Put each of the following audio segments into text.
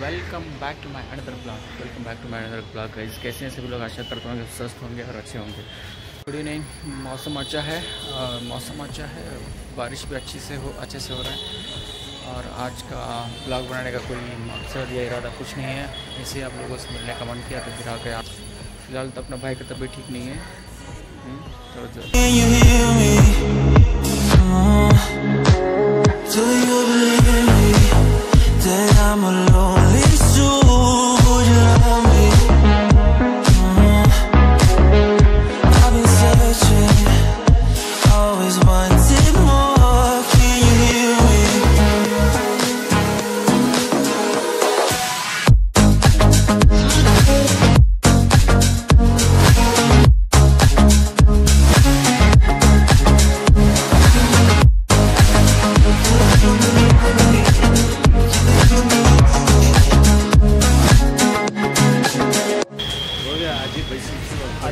Welcome back to my another blog welcome back to my another blog guys कैसे हैं सभी लोग? आशा करता हूँ कि स्वस्थ होंगे और अच्छे होंगे। गुड इवनिंग मौसम अच्छा है? मौसम अच्छा है। बारिश भी अच्छी से हो अच्छे से हो रहा है। और आज का ब्लॉग बनाने का कोई मकसद या इरादा कुछ नहीं है। इसे आप लोगों से मिलने का मन किया तो फिर आ गया फ़िलहाल तो अपना भाई का तबीयत ठीक नहीं है।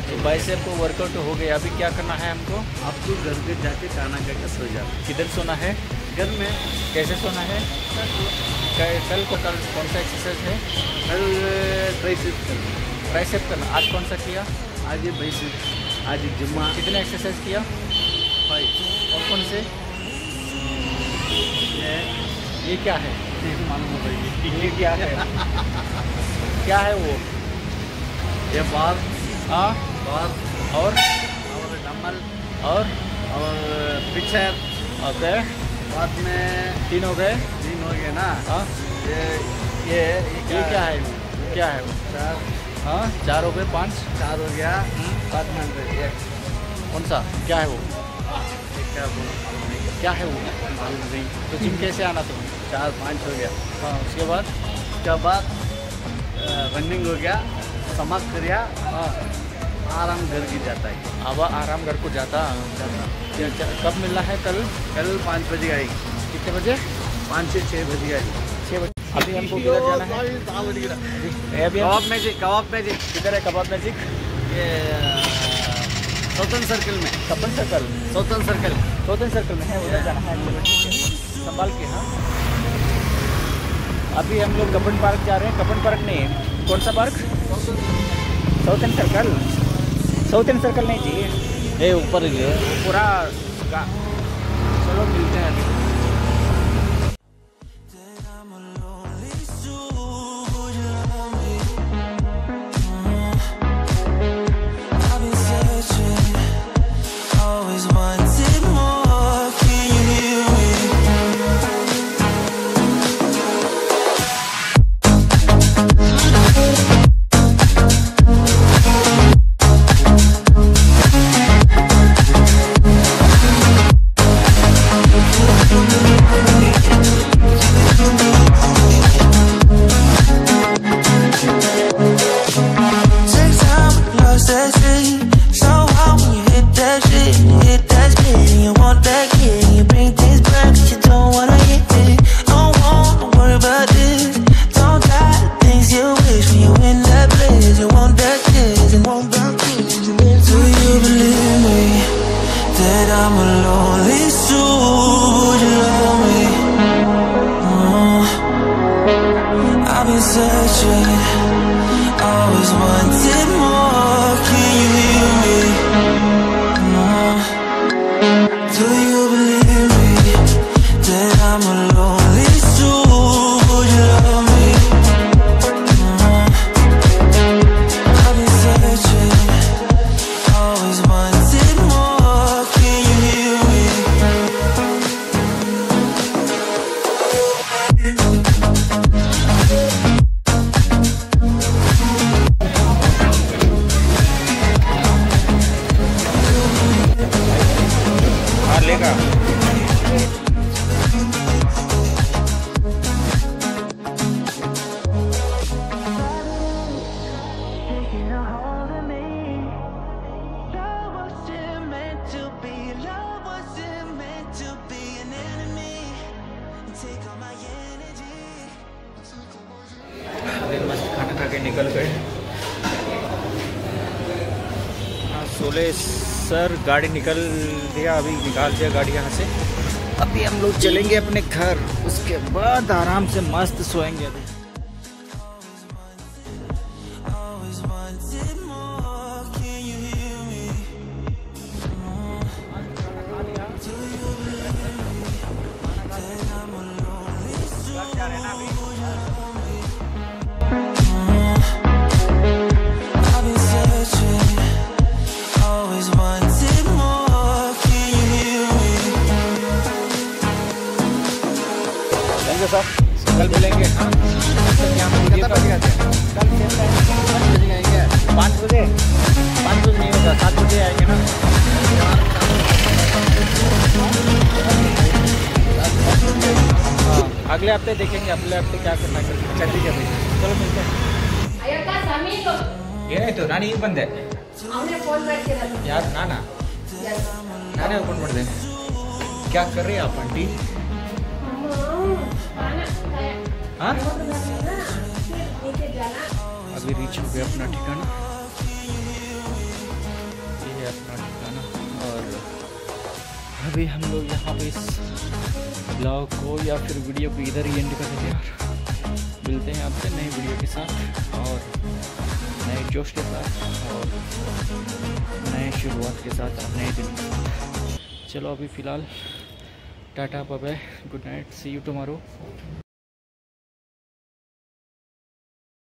आज वैसे को वर्कआउट हो गया। अभी क्या करना है हमको? आपको घर पे जाके खाना खा के सो जाओ किधर सोना है? घर में। कैसे सोना है? कल को कल कौन सा एक्सरसाइज है? कल ट्राइसेप कर ट्राइसेप करना। आज कौन सा किया? आज ही पैसे आज जुम्मा। कितने एक्सरसाइज किया? फाइव और कौन से? ये ये क्या है? ये ये ये क्या है? क्या है वो? ये बार हाँ? बार और और डम्बल और और पिक्चर ओके बाद में तीन हो गए। तीन हो गए ना? हाँ। ये ये ये क्या है? वो? क्या है? वो? चार। हाँ चार हो गए पाँच। चार हो गया। बाद में एक। कौन सा? क्या है वो? क्या बोला क्या है वो? मालूम नहीं। तो जिम कैसे आना तुम? चार पाँच हो गया। हाँ उसके बाद? उसके बाद रनिंग हो गया। समाप्त कर गया हाँ। आराम घर की जाता है। अब आराम घर को जाता। कब मिलना है कल? कल पाँच बजे आएगी। कितने बजे? पाँच से छः बजे आएगी। छः बजे। अभी हमको किधर जाना है? Kabab Magic Kabab Magic. किधर है कबाब मैजिक? ये सौतन सर्कल में। कपन सर्कल? Southend circle. चौदह सर्कल में है उधर जाना है। संभाल के हाँ। अभी हम लोग कपन पार्क जा रहे हैं। कपन पार्क नहीं कौन सा park? South end circle. South end circle नहीं चाहिए ये ऊपर गए पूरा चलो मिलते हैं निकल गए। हाँ सोले सर गाड़ी निकल दिया अभी निकाल दिया गाड़ी यहाँ से। अभी हम लोग चलेंगे। अपने घर उसके बाद आराम से मस्त सोएँगे अभी। सात बजे हाँ अगले हफ़्ते देखेंगे, अगले हफ़्ते क्या करना करना चल ठीक है। भाई चलो मिलते हैं ಏನಾಯ್ತು ನಾನು ಈಗ ಬಂದೆ ಯಾರು ನಾನಾ ನಾನೇ ಓಪನ್ ಮಾಡಿದೆ ಕ್ಯಾ ಕರ್ರಿ ಆ ಪಂಟಿ ಹಾಂ अभी रीच हो गया अपना ठिकाना। ये है अपना ठिकाना और अभी हम लोग यहाँ पे इस ब्लॉग को या फिर वीडियो को इधर ही एंड कर देते हैं मिलते हैं आपसे नई वीडियो के साथ और नए जोश के साथ और नए शुरुआत के साथ, नए दिन चलो अभी फ़िलहाल, tata bye good night see you tomorrow